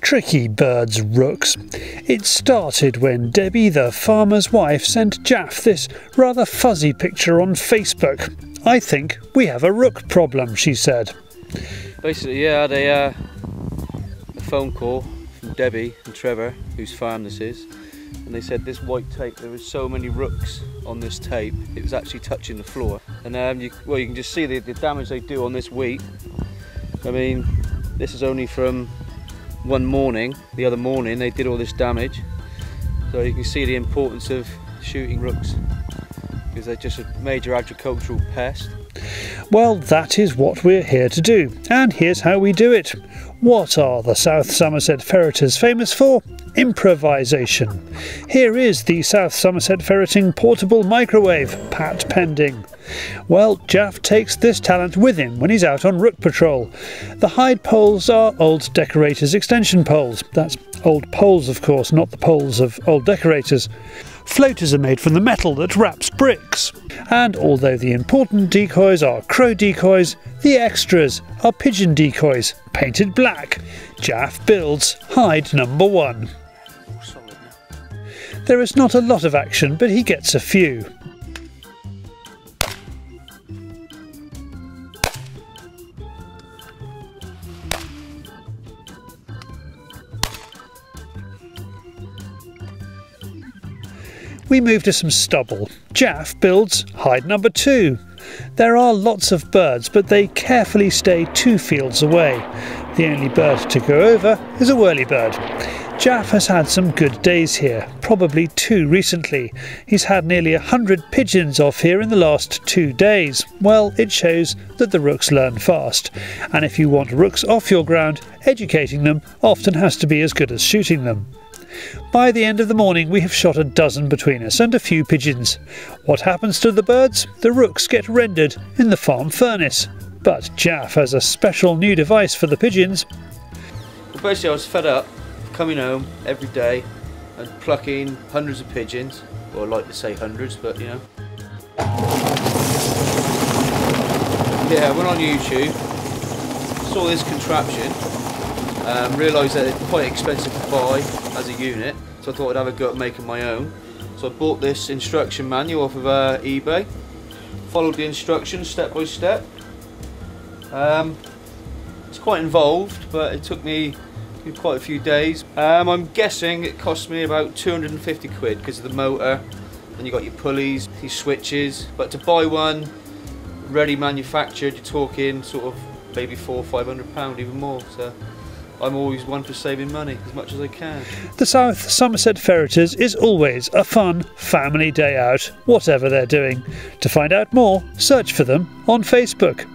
Tricky birds, rooks. It started when Debbie, the farmer's wife, sent Jaf this rather fuzzy picture on Facebook. I think we have a rook problem, she said. Basically, yeah, I had a, uh, a phone call from Debbie and Trevor, whose farm this is, and they said this white tape, there was so many rooks on this tape, it was actually touching the floor. And um, you, well, you can just see the, the damage they do on this wheat. I mean, this is only from one morning, the other morning they did all this damage. So you can see the importance of shooting rooks because they're just a major agricultural pest. Well, that is what we're here to do, and here's how we do it. What are the South Somerset ferreters famous for? Improvisation. Here is the South Somerset ferreting portable microwave, Pat Pending. Well, Jaf takes this talent with him when he's out on rook patrol. The hide poles are old decorators' extension poles. That's old poles, of course, not the poles of old decorators. Floaters are made from the metal that wraps bricks. And although the important decoys are crow decoys, the extras are pigeon decoys, painted black. Jaf builds hide number one. There is not a lot of action, but he gets a few. We move to some stubble. Jaf builds hide number two. There are lots of birds, but they carefully stay two fields away. The only bird to go over is a whirlybird. Jaf has had some good days here, probably two recently. He's had nearly a hundred pigeons off here in the last two days. Well, it shows that the rooks learn fast. And if you want rooks off your ground, educating them often has to be as good as shooting them. By the end of the morning, we have shot a dozen between us and a few pigeons. What happens to the birds? The rooks get rendered in the farm furnace. But Jaf has a special new device for the pigeons. Well, basically, I was fed up coming home every day and plucking hundreds of pigeons. Well, I like to say hundreds, but you know. Yeah, I went on YouTube, saw this contraption, um, realised that it's quite expensive to buy as a unit, so I thought I'd have a go at making my own. So I bought this instruction manual off of uh, eBay, followed the instructions step by step. Um, it's quite involved, but it took me quite a few days. Um, I'm guessing it cost me about 250 quid because of the motor, and you got your pulleys, your switches. But to buy one ready manufactured, you're talking sort of maybe four or five hundred pound, even more. So I'm always one for saving money as much as I can. The South Somerset Ferreters is always a fun family day out, whatever they're doing. To find out more, search for them on Facebook.